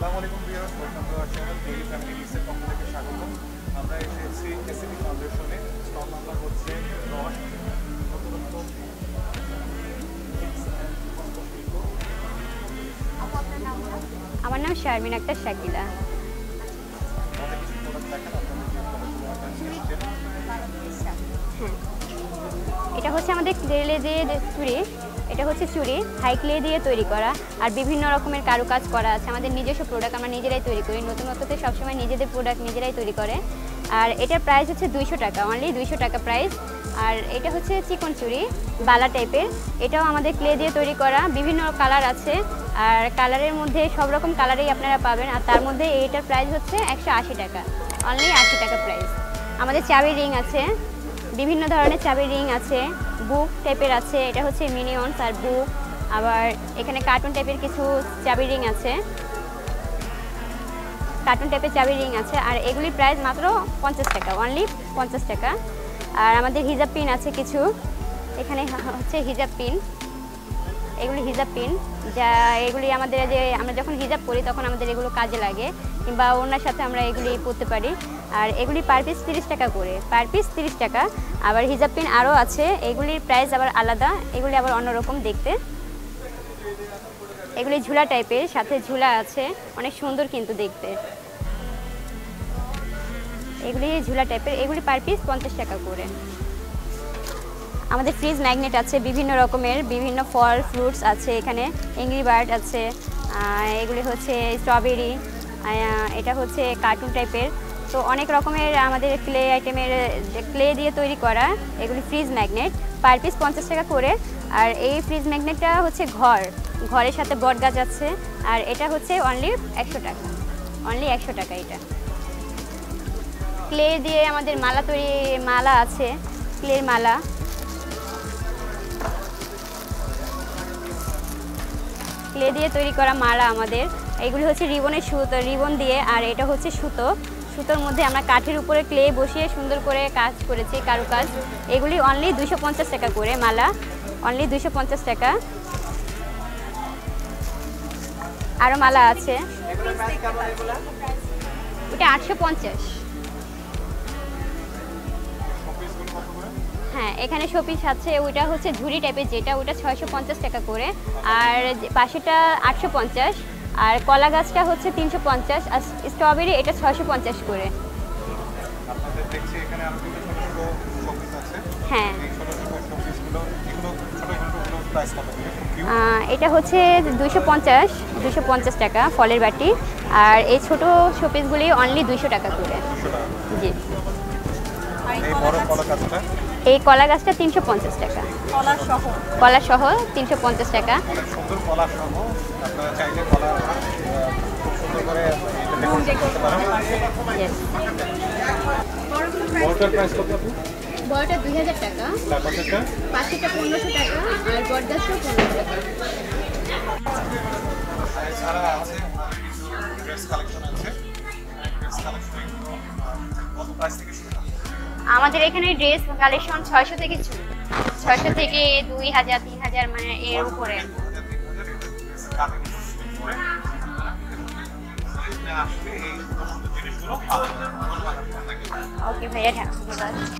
আসসালামু আলাইকুম welcome to our channel daily family পক্ষ থেকে আমরা ফাউন্ডেশনে স্টল নাম্বার হচ্ছে দশ আমার নাম শারমিন আক্তার শাকিলা। এটা হচ্ছে আমাদের ক্লে দিয়ে যে চুড়ি এটা হচ্ছে চুড়ি হাই ক্লে দিয়ে তৈরি করা আর বিভিন্ন রকমের কারুকাজ করা আছে। আমাদের নিজস্ব প্রোডাক্ট আমরা নিজেরাই তৈরি করি। নতুনত্বতে সবসময় নিজেদের প্রোডাক্ট নিজেরাই তৈরি করে। আর এটার প্রাইস হচ্ছে দুইশো টাকা অনলি দুইশো টাকা প্রাইস আর এটা হচ্ছে চিকন চুড়ি বালা টাইপের এটাও আমাদের ক্লে দিয়ে তৈরি করা, বিভিন্ন কালার আছে। আর কালারের মধ্যে সব রকম কালারেই আপনারা পাবেন। আর তার মধ্যে এইটার প্রাইস হচ্ছে একশো আশি টাকা অনলি আশি টাকা প্রাইস আমাদের চাবি রিং আছে। বিভিন্ন ধরনের চাবি রিং আছে, বুক টাইপের আছে, এটা হচ্ছে মিনিয়ন্স আর বুক। আবার এখানে কার্টুন টাইপের কিছু চাবি রিং আছে। কার্টুন টাইপের চাবি রিং আছে, আর এগুলির প্রাইস মাত্র পঞ্চাশ টাকা অনলি পঞ্চাশ টাকা। আর আমাদের হিজাব পিন আছে কিছু। এখানে হচ্ছে হিজাব পিন এগুলি হিজাব পিন যা এগুলি আমাদের যে, আমরা যখন হিজাব পরি তখন আমাদের এগুলো কাজে লাগে, কিংবা ওনার সাথে আমরা এগুলি পরতে পারি। আর এগুলি পার পিস তিরিশ টাকা করে। পার পিস তিরিশ টাকা। আবার হিজাব পিন আরও আছে। এগুলির প্রাইস আবার আলাদা। এগুলি আবার অন্যরকম দেখতে। এগুলি ঝুলা টাইপের সাথে ঝুলা আছে। অনেক সুন্দর কিন্তু দেখতে। এগুলি ঝুলা টাইপের এগুলি পার পিস পঞ্চাশ টাকা করে। আমাদের ফ্রিজ ম্যাগনেট আছে, বিভিন্ন রকমের, বিভিন্ন ফল ফ্রুটস আছে এখানে এংরি বার্ড আছে এগুলি হচ্ছে স্ট্রবেরি এটা হচ্ছে কার্টুন টাইপের তো অনেক রকমের আমাদের ক্লে আইটেমের ক্লে দিয়ে তৈরি করা এগুলি ফ্রিজ ম্যাগনেট পার পিস পঞ্চাশ টাকা করে। আর এই ফ্রিজ ম্যাগনেটটা হচ্ছে ঘর, ঘরের সাথে বট গাছ আছে, আর এটা হচ্ছে অনলি একশো টাকা অনলি একশো টাকা এটা। ক্লে দিয়ে আমাদের মালা তৈরি, মালা আছে ক্লের মালা। ক্লে দিয়ে তৈরি করা মালা আমাদের। এগুলি হচ্ছে রিবনের সুতো, রিবন দিয়ে, আর এটা হচ্ছে সুতো। সুতোর মধ্যে আমরা কাঠের উপরে ক্লে বসিয়ে সুন্দর করে কাজ করেছি, কারুকাজ। এগুলি অনলি দুশো টাকা করে মালা। অনলি দুশো টাকা। আরও মালা আছে। ওটা আটশো পঞ্চাশ। হ্যাঁ এখানে শোপিস আছে ওইটা হচ্ছে ঝুড়ি টাইপের যেটা ওটা ছয়শো পঞ্চাশ টাকা করে। আর পাশেটা আটশো পঞ্চাশ আর কলা গাছটা হচ্ছে তিনশো পঞ্চাশ আর স্ট্রবেরি এটা ছয়শো পঞ্চাশ করে। হ্যাঁ। এটা হচ্ছে দুশো পঞ্চাশ দুশো পঞ্চাশ টাকা ফলের বাটি। আর এই ছোটো শোপিসগুলি অনলি দুশো টাকা করে। জি। এই কলা বড় গাছ, কলা গাছটা? এই কলা গাছটা তিনশো পঞ্চাশ টাকা। কলা সহ? তিনশো পঞ্চাশ টাকা। বড়টা দুই হাজার পনেরোশো আর পনেরোশো আছে ড্রেস কালেকশন আছে। আমাদের এখানে ড্রেস কালেকশন ছয়শো থেকে ছয়শো থেকে দুই হাজার, তিন হাজার মানে এর উপরে। ওকে ভাইয়া ধন্যবাদ